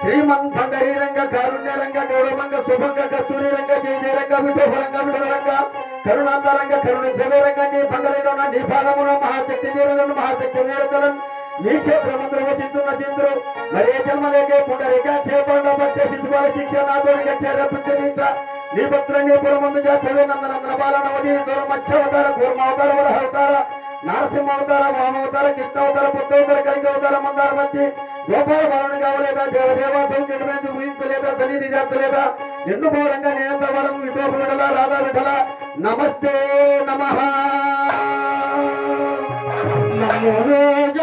శ్రీమంత రంగ కారుణ్య రంగ గౌరవంగ శుభంగ కస్తూరి రంగ జయ జయ రంగ విఠోభ రంగ విఠల రంగ కరుణాంతరంగా రంగ కరుణ జయ నీ పండలలో నీ పాదమున మహాశక్తి నీరులను మహాశక్తి నీరులను నీ క్షేత్రమందులు వసించున్న చింద్రు మరే జన్మలేకే పుండరిక చేపండ వచ్చే శిశువాల శిక్ష నాతోనిక చేర పుట్టించ నీ భక్తుల నీ పురమందు జాతవే నందనందన బాలనవది దూరం మత్స్యావతార కూర్మావతార వరహ అవతార నరసింహ అవతార వామవతార కృష్ణ అవతార బుద్ధ అవతార కలిగి అవతార మందార మధ్య గోపాల బాలుని కావలేదా? దేవదేవా సౌఖ్యమైన ఊహించలేదా సన్నిధి చేర్చలేదా? ఎందు పౌరంగా నేనంత వరం విడల రాధా విఠల నమస్తే నమ. నమో రోజ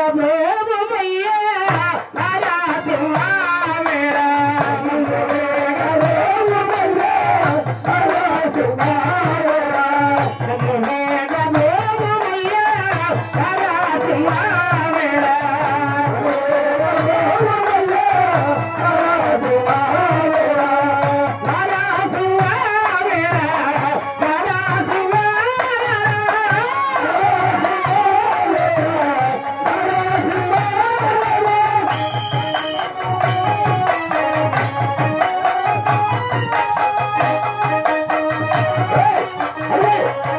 Hey!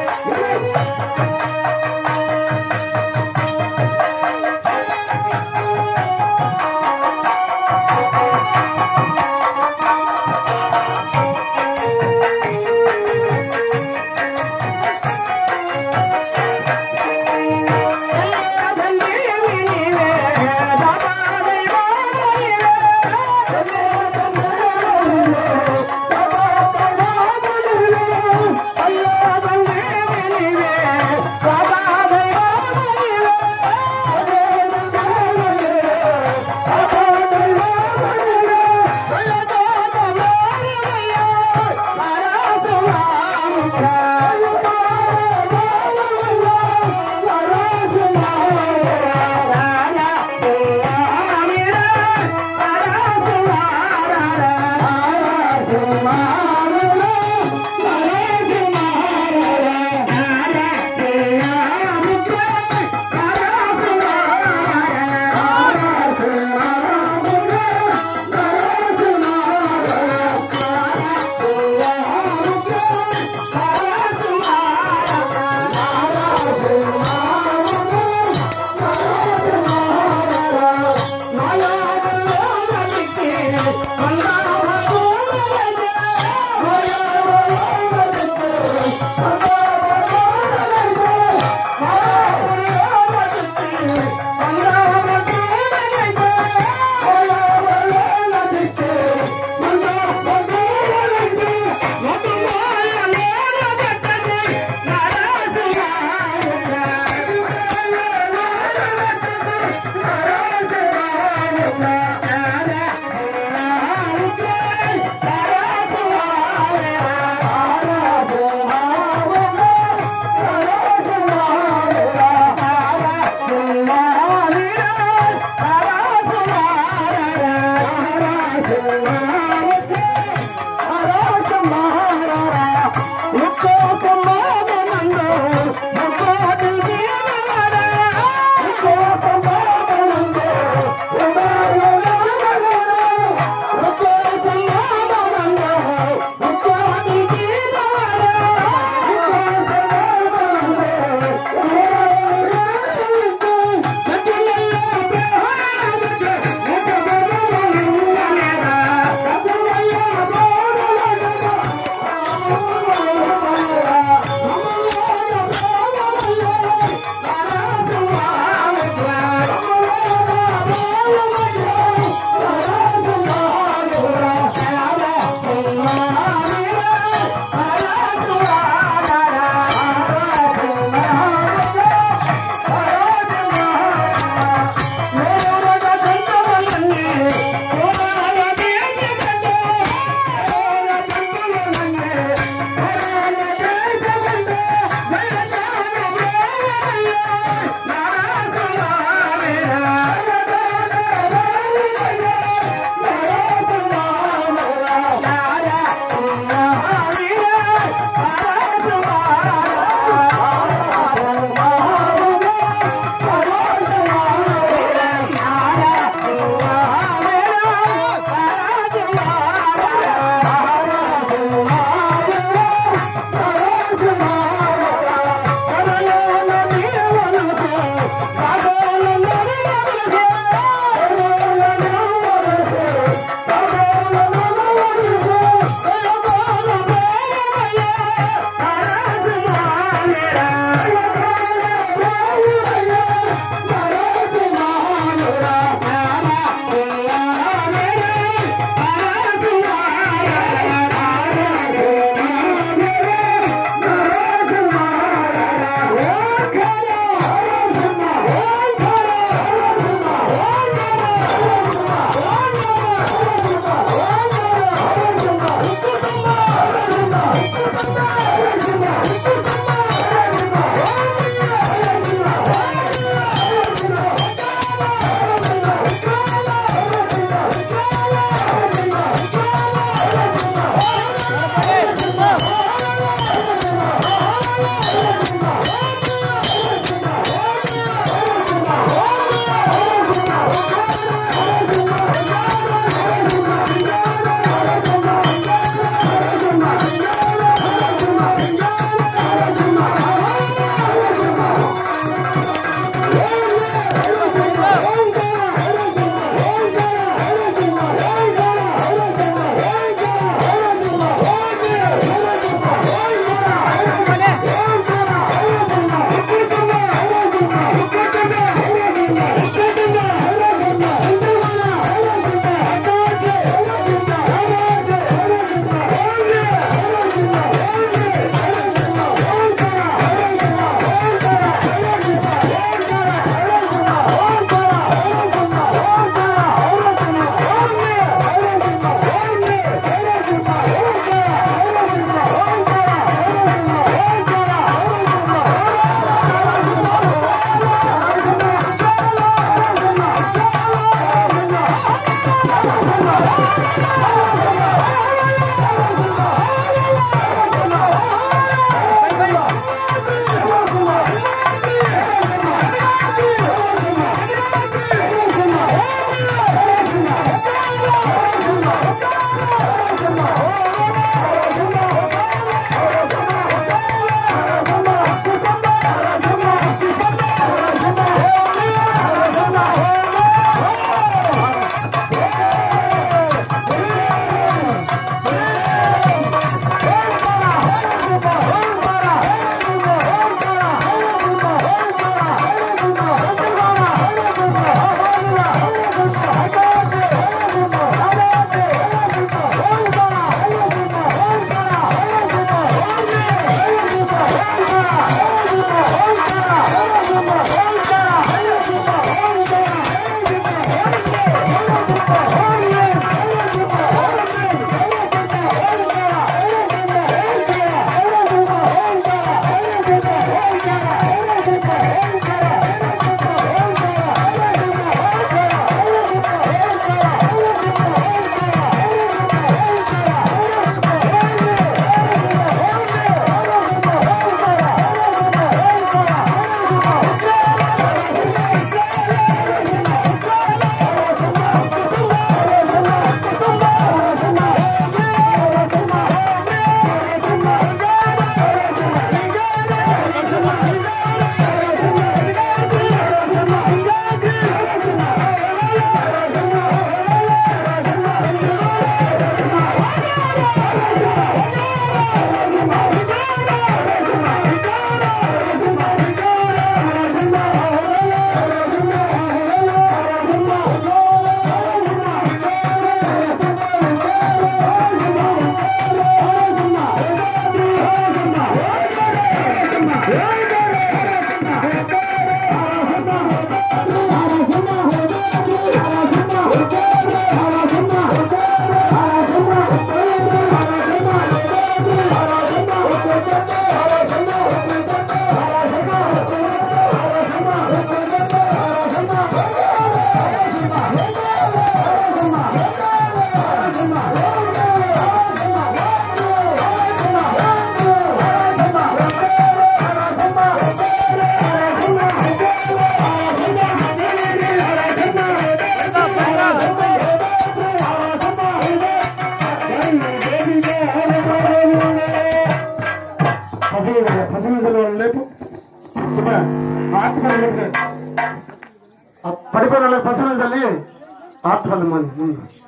hermano. Vámonos.